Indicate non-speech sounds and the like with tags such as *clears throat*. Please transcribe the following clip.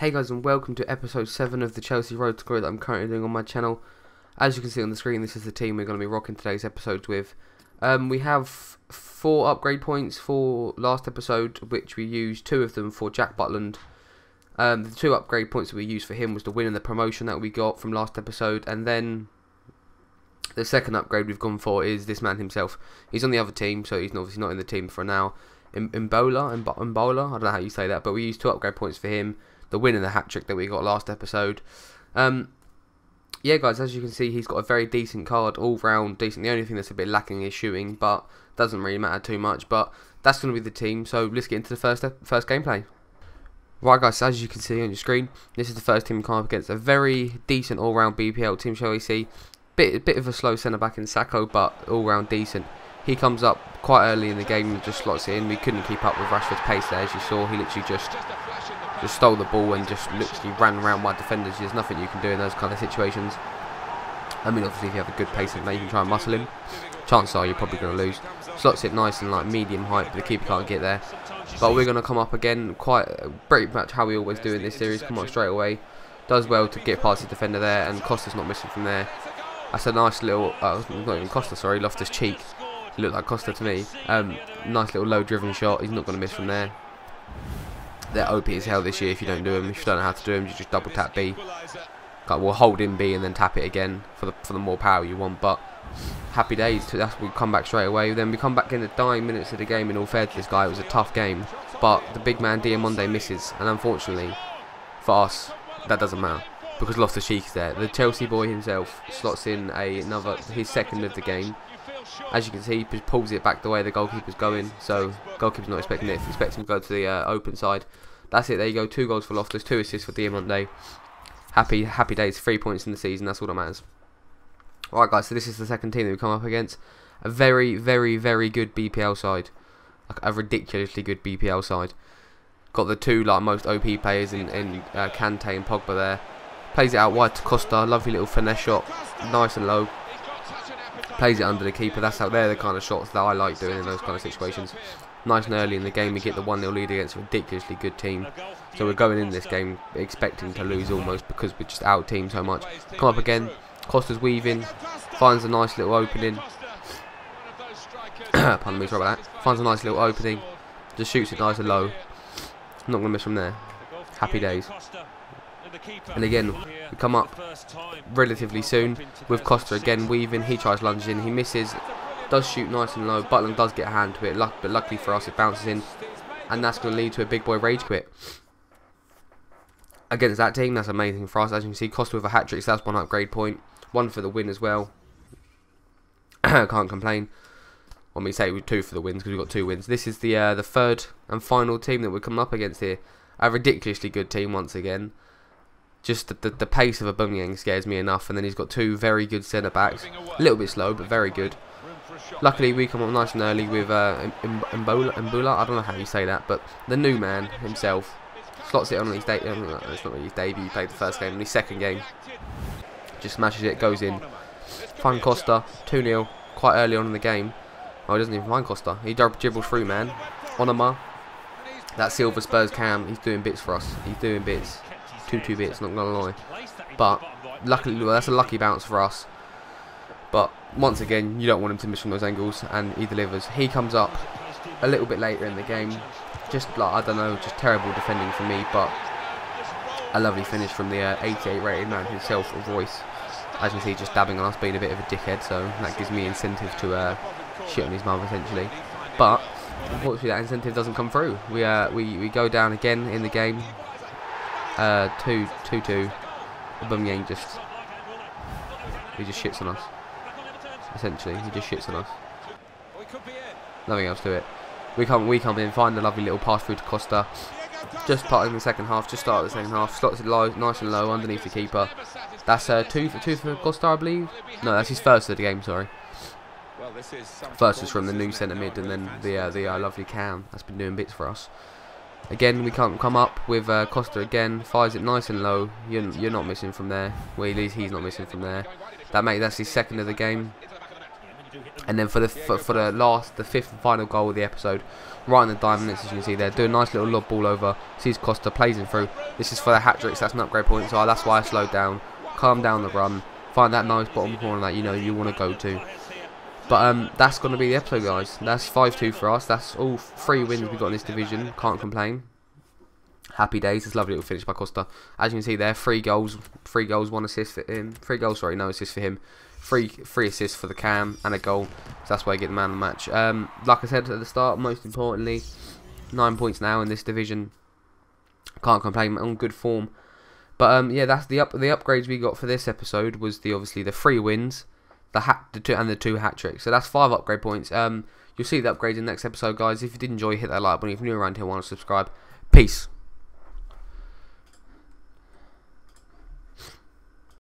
Hey guys and welcome to episode 7 of the Chelsea Road to Glory that I'm currently doing on my channel. As you can see on the screen this is the team we're going to be rocking today's episodes with. Um, we have four upgrade points for last episode which we used two of them for Jack Butland. Um, the two upgrade points that we used for him was the win and the promotion that we got from last episode and then the second upgrade we've gone for is this man himself. He's on the other team so he's obviously not in the team for now. Imbola, Imbola, I don't know how you say that, but we used two upgrade points for him the win and the hat trick that we got last episode. Um, yeah, guys, as you can see, he's got a very decent card, all round decent. The only thing that's a bit lacking is shooting, but doesn't really matter too much. But that's going to be the team. So let's get into the first first gameplay. Right, guys, as you can see on your screen, this is the first team we come up against. A very decent all-round BPL team, shall we see. Bit, bit of a slow centre-back in Sakho, but all-round decent. He comes up quite early in the game and just slots it in. We couldn't keep up with Rashford's pace there, as you saw. He literally just just stole the ball and just literally ran around my defenders. There's nothing you can do in those kind of situations. I mean, obviously, if you have a good pace now, you can try and muscle him. Chances are you're probably going to lose. Slots it nice and like medium height, but the keeper can't get there. But we're going to come up again, quite pretty much how we always do in this series. Come up straight away. Does well to get past the defender there, and Costa's not missing from there. That's a nice little, uh, not even Costa, sorry, Loftus Cheek. He looked like Costa to me. Um, nice little low driven shot. He's not going to miss from there. They're OP as hell this year if you don't do them. If you don't know how to do them, you just double tap B. Like, we'll hold in B and then tap it again for the for the more power you want. But happy days. That's we come back straight away. Then we come back in the dying minutes of the game. In all fair to this guy, it was a tough game. But the big man Diamonde misses, and unfortunately for us, that doesn't matter because Loftus Cheek is there. The Chelsea boy himself slots in a, another his second of the game. As you can see, he pulls it back the way the goalkeeper's going, so goalkeeper's not expecting it. expects him to go to the uh, open side. That's it. There you go. Two goals for Loftus, two assists for Diamande. Happy, happy days. Three points in the season. That's all that matters. Alright, guys. So this is the second team that we come up against. A very, very, very good BPL side. Like a ridiculously good BPL side. Got the two like most OP players in, in uh, Kante and Pogba there. Plays it out wide to Costa. Lovely little finesse shot. Nice and low plays it under the keeper. That's how they're the kind of shots that I like doing in those kind of situations. Nice and early in the game, we get the 1-0 lead against a ridiculously good team. So we're going in this game expecting to lose almost because we're just out team so much. Come up again, Costa's weaving, finds a nice little opening. *coughs* Pardon me, sorry about that. Finds a nice little opening, just shoots it nice and low. Not going to miss from there. Happy days. And again, we come up relatively soon with Costa again weaving. He tries lunging, he misses. Does shoot nice and low. Butland does get a hand to it, but luckily for us, it bounces in, and that's going to lead to a big boy rage quit. Against that team, that's amazing for us. As you can see, Costa with a hat trick, so that's one upgrade point. one for the win as well. *clears throat* Can't complain. Let me say two for the wins because we've got two wins. This is the uh, the third and final team that we're coming up against here. A ridiculously good team once again just the, the, the pace of Aubameyang scares me enough. And then he's got two very good centre backs, a little bit slow but very good. Luckily, we come up nice and early with uh, Mbula, Mbula. I don't know how you say that, but the new man himself slots it on his debut. Um, it's not really his debut. He played the first game, and his second game just smashes it, goes in. Find Costa, 2-0, quite early on in the game. Oh, he doesn't even find Costa. He dribbles through, man. Onomah, that Silver Spurs cam, he's doing bits for us. He's doing bits two two bits, not gonna lie. But luckily, well, that's a lucky bounce for us. But once again, you don't want him to miss from those angles, and he delivers. He comes up a little bit later in the game, just like I don't know, just terrible defending for me, but a lovely finish from the uh, 88 rated man himself, Reus. As you can see, just dabbing on us, being a bit of a dickhead, so that gives me incentive to uh, shit on his mum essentially. But unfortunately, that incentive doesn't come through. We uh, we we go down again in the game. Uh, 2 2 2. Aubameyang just. He just shits on us. Essentially, he just shits on us. Nothing else to it. We come, we come in, find a lovely little pass through to Costa. Just part in the second half, just start of the second half. Slots it low, nice and low underneath the keeper. That's uh, two for two for Costa, I believe. No, that's his first of the game. Sorry. First was from the new centre mid, and then the uh, the uh, lovely Cam that's been doing bits for us. Again, we can't come up with uh, Costa again. Fires it nice and low. You're, you're not missing from there. Well, at least he's not missing from there. That mate, that's his second of the game. And then for the for, for the last, the fifth and final goal of the episode, right in the diamond, as you can see there, do a nice little lob ball over. Sees Costa plays him through. This is for the hat tricks. That's an upgrade point, so that's why I slowed down. Calm down the run. Find that nice bottom corner that you know you want to go to. But um, that's going to be the episode, guys. That's 5-2 for us. That's all three wins we've got in this division. Can't complain. Happy days. It's lovely little finish by Costa. As you can see there, three goals, three goals, one assist for him. Three goals, sorry, no assist for him. Three, three assists for the cam and a goal. So that's why I get the man of the match. Um, like I said at the start, most importantly, nine points now in this division. Can't complain. On good form. But um, yeah, that's the up the upgrades we got for this episode was the obviously the three wins, the hat the two and the two hat tricks. So that's five upgrade points. Um, you'll see the upgrades in the next episode, guys. If you did enjoy, hit that like button. If you're new around here, want to subscribe. Peace.